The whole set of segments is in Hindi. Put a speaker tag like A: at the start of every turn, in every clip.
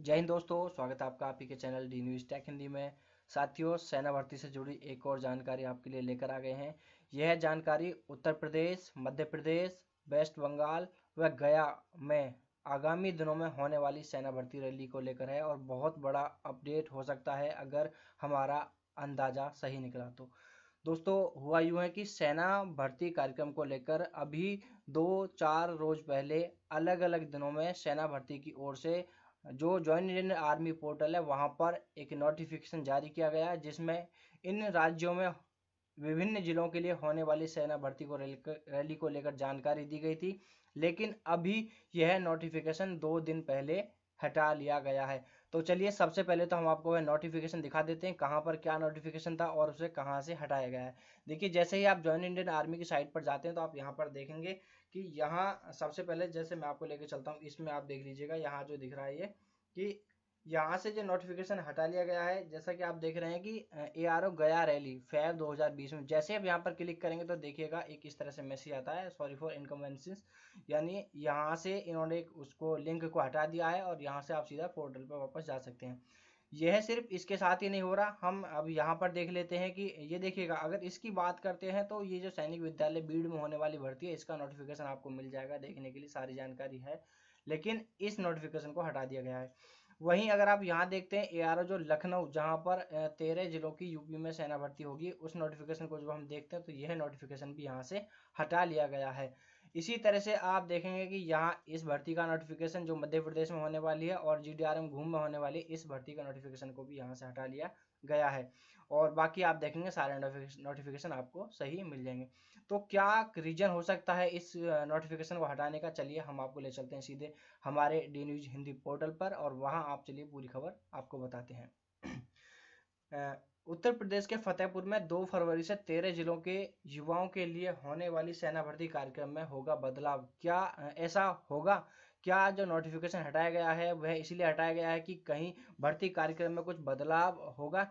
A: जय हिंद दोस्तों, स्वागत है आपका आप ही के channel D News Tech Hindi में। साथियों, सेना भर्ती से जुड़ी एक और जानकारी आपके लिए लेकर आ गए हैं। यह जानकारी उत्तर प्रदेश, मध्य प्रदेश, वेस्ट बंगाल व गया में आगामी दिनों में होने वाली सेना भर्ती रैली को लेकर है और बहुत बड़ा अपडेट हो सकता है अगर हमारा अंदाज़ा सही निकला तो। दोस्तों, हुआ यूँ है कि सेना भर्ती कार्यक्रम को लेकर अभी दो चार रोज पहले अलग अलग दिनों में सेना भर्ती की ओर से जो ज्वाइन इंडियन आर्मी पोर्टल है, वहाँ पर एक नोटिफिकेशन जारी किया गया है, जिसमें इन राज्यों में विभिन्न जिलों के लिए होने वाली सेना भर्ती को रैली को लेकर जानकारी दी गई थी, लेकिन अभी यह नोटिफिकेशन दो दिन पहले हटा लिया गया है। तो चलिए सबसे पहले तो हम आपको वह नोटिफिकेशन दिखा देते हैं, कहाँ पर क्या नोटिफिकेशन था और उसे कहाँ से हटाया गया है। देखिए, जैसे ही आप ज्वाइन इंडियन आर्मी की साइट पर जाते हैं तो आप यहाँ पर देखेंगे कि यहाँ सबसे पहले जैसे मैं आपको लेके चलता हूँ, इसमें आप देख लीजिएगा, यहाँ जो दिख रहा है ये कि यहाँ से जो नोटिफिकेशन हटा लिया गया है, जैसा कि आप देख रहे हैं कि ए आर ओ गया रैली फैब 2020 में। जैसे आप यहाँ पर क्लिक करेंगे तो देखिएगा, एक इस तरह से मैसेज आता है सॉरी फॉर इनकन्वेंसेंस यानी यहाँ से इन्होंने उसको लिंक को हटा दिया है और यहाँ से आप सीधा पोर्टल पर वापस जा सकते हैं। यह सिर्फ़ इसके साथ ही नहीं हो रहा। हम अब यहाँ पर देख लेते हैं कि, ये देखिएगा, अगर इसकी बात करते हैं तो ये जो सैनिक विद्यालय बीड़ में होने वाली भर्ती है, इसका नोटिफिकेशन आपको मिल जाएगा, देखने के लिए सारी जानकारी है। लेकिन इस नोटिफिकेशन को हटा दिया गया है। वहीं अगर आप यहाँ देखते हैं एआरओ जो लखनऊ, जहाँ पर तेरह जिलों की यूपी में सेना भर्ती होगी, उस नोटिफिकेशन को जब हम देखते हैं तो यह नोटिफिकेशन भी यहाँ से हटा लिया गया है। इसी तरह से आप देखेंगे कि यहाँ इस भर्ती का नोटिफिकेशन जो मध्य प्रदेश में होने वाली है और जीडीआरएम घूम में होने वाली इस भर्ती का नोटिफिकेशन को भी यहाँ से हटा लिया गया है। और बाकी आप देखेंगे सारे नोटिफिकेशन आपको सही मिल जाएँगे। तो क्या रीजन हो सकता है इस नोटिफिकेशन को हटाने का? चलिए हम आपको ले चलते हैं सीधे हमारे डी न्यूज़ हिंदी पोर्टल पर और वहाँ आप चलिए पूरी खबर आपको बताते हैं। उत्तर प्रदेश के फतेहपुर में 2 फरवरी से 13 जिलों के युवाओं के लिए होने वाली सेना भर्ती कार्यक्रम में होगा बदलाव। क्या ऐसा होगा? क्या जो नोटिफिकेशन हटाया गया है, वह इसलिए हटाया गया है कि कहीं भर्ती कार्यक्रम में कुछ बदलाव होगा?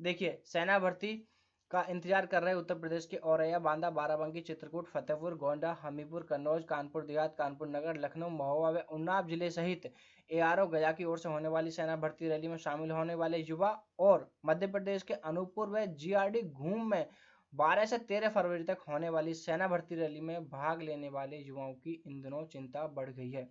A: देखिए, सेना भर्ती का इंतज़ार कर रहे उत्तर प्रदेश के औरैया, बांदा, बाराबंकी, चित्रकूट, फतेहपुर, गोंडा, हमीरपुर, कन्नौज, कानपुर, देहात, कानपुर नगर, लखनऊ महोबा व उन्नाव ज़िले सहित एआरओ गया की ओर से होने वाली सेना भर्ती रैली में शामिल होने वाले युवा और मध्य प्रदेश के अनूपपुर व जीआरडी घूम में 12 से 13 फरवरी तक होने वाली सेना भर्ती रैली में भाग लेने वाले युवाओं की इन दिनों चिंता बढ़ गई है।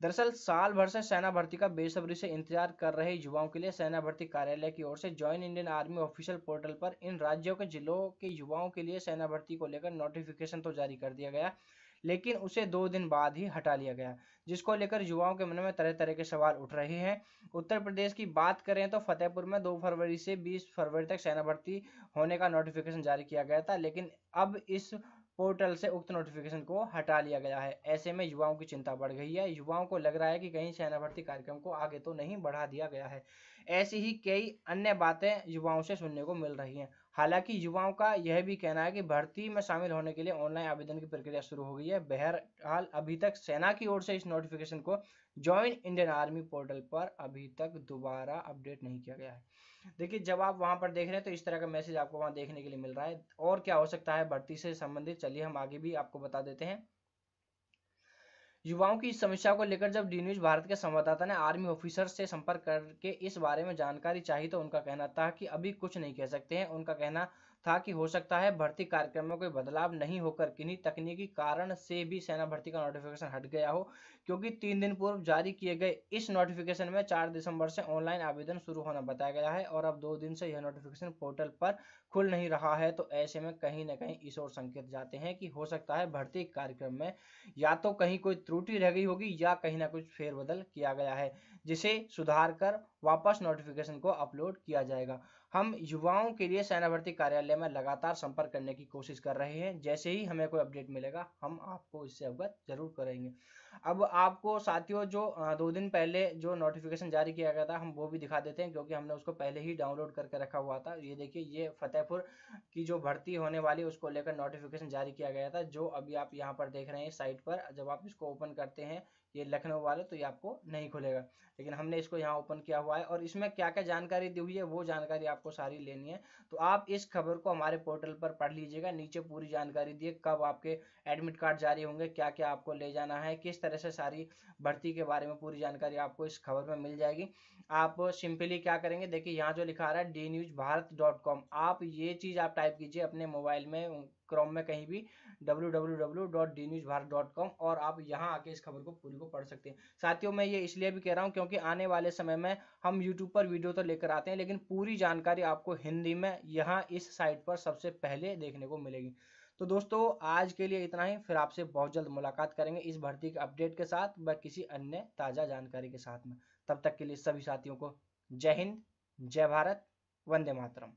A: दरअसल, साल भर से सेना भर्ती का बेसब्री से इंतज़ार कर रहे युवाओं के लिए सेना भर्ती कार्यालय की ओर से join Indian army official portal पर इन राज्यों के जिलों के युवाओं के लिए सेना भर्ती को लेकर नोटिफिकेशन तो जारी कर दिया गया, लेकिन उसे दो दिन बाद ही हटा लिया गया, जिसको लेकर युवाओं के मन में तरह तरह के सवाल उठ रहे हैं। उत्तर प्रदेश की बात करें तो फतेहपुर में दो फरवरी से बीस फरवरी तक सेना भर्ती होने का नोटिफिकेशन जारी किया गया था, लेकिन अब इस पोर्टल से उक्त नोटिफिकेशन को हटा लिया गया है। ऐसे में युवाओं की चिंता बढ़ गई है। युवाओं को लग रहा है कि कहीं सेना भर्ती कार्यक्रम को आगे तो नहीं बढ़ा दिया गया है। ऐसी ही कई अन्य बातें युवाओं से सुनने को मिल रही हैं। हालाँकि युवाओं का यह भी कहना है कि भर्ती में शामिल होने के लिए ऑनलाइन आवेदन की प्रक्रिया शुरू हो गई है। बहरहाल, अभी तक सेना की ओर से इस नोटिफिकेशन को ज्वाइन इंडियन आर्मी पोर्टल पर अभी तक दोबारा अपडेट नहीं किया गया है। देखिए, जब आप वहाँ पर देख रहे हैं तो इस तरह का मैसेज आपको वहाँ देखने के लिए मिल रहा है। और क्या हो सकता है भर्ती से संबंधित, चलिए हम आगे भी आपको बता देते हैं। युवाओं की इस समस्या को लेकर जब डी न्यूज़ भारत के संवाददाता ने आर्मी ऑफिसर से संपर्क करके इस बारे में जानकारी चाहिए तो उनका कहना था कि अभी कुछ नहीं कह सकते हैं। उनका कहना था कि हो सकता है भर्ती कार्यक्रम में कोई बदलाव नहीं होकर किन्हीं तकनीकी कारण से भी सेना भर्ती का नोटिफिकेशन हट गया हो, क्योंकि तीन दिन पूर्व जारी किए गए इस नोटिफिकेशन में चार दिसंबर से ऑनलाइन आवेदन शुरू होना बताया गया है और अब दो दिन से यह नोटिफिकेशन पोर्टल पर खुल नहीं रहा है। तो ऐसे में कहीं ना कहीं इस ओर संकेत जाते हैं कि हो सकता है भर्ती कार्यक्रम में या तो कहीं कोई त्रुटि रह गई होगी या कहीं ना कुछ फेरबदल किया गया है, जिसे सुधार कर वापस नोटिफिकेशन को अपलोड किया जाएगा। हम युवाओं के लिए सेना भर्ती कार्यालय में लगातार संपर्क करने की कोशिश कर रहे हैं। जैसे ही हमें कोई अपडेट मिलेगा, हम आपको इससे अवगत ज़रूर करेंगे। अब आपको साथियों, जो दो दिन पहले जो नोटिफिकेशन जारी किया गया था, हम वो भी दिखा देते हैं, क्योंकि हमने उसको पहले ही डाउनलोड करके रखा हुआ था। ये देखिए, ये फतेहपुर की जो भर्ती होने वाली, उसको लेकर नोटिफिकेशन जारी किया गया था, जो अभी आप यहाँ पर देख रहे हैं साइट पर। जब आप इसको ओपन करते हैं ये लखनऊ वाले तो ये आपको नहीं खुलेगा। लेकिन हमने इसको यहाँ ओपन किया हुआ है और इसमें क्या क्या जानकारी दी हुई है, वो जानकारी आपको सारी लेनी है। तो आप इस खबर को हमारे पोर्टल पर पढ़ लीजिएगा, नीचे पूरी जानकारी दिए कब आपके एडमिट कार्ड जारी होंगे क्या क्या आपको ले जाना है, किस तरह से सारी भर्ती के बारे में पूरी जानकारी आपको इस खबर में मिल जाएगी। आप सिंपली क्या करेंगे? देखिए, यहाँ जो लिखा रहा है D News Bharat dot com आप ये चीज़ आप टाइप कीजिए अपने मोबाइल में क्रोम में कहीं भी W W W dot D News Bharat dot com और आप यहाँ आके इस खबर को, पूरी को पढ़ सकते हैं। साथियों, मैं ये इसलिए भी कह रहा हूँ क्योंकि आने वाले समय में हम यूट्यूब पर वीडियो तो लेकर आते हैं, लेकिन पूरी जानकारी आपको हिंदी में यहाँ इस साइट पर सबसे पहले देखने को मिलेगी। तो दोस्तों, आज के लिए इतना ही। फिर आपसे बहुत जल्द मुलाकात करेंगे इस भर्ती के अपडेट के साथ व किसी अन्य ताज़ा जानकारी के साथ में। तब तक के लिए सभी साथियों को जय हिंद जय भारत वंदे मातरम।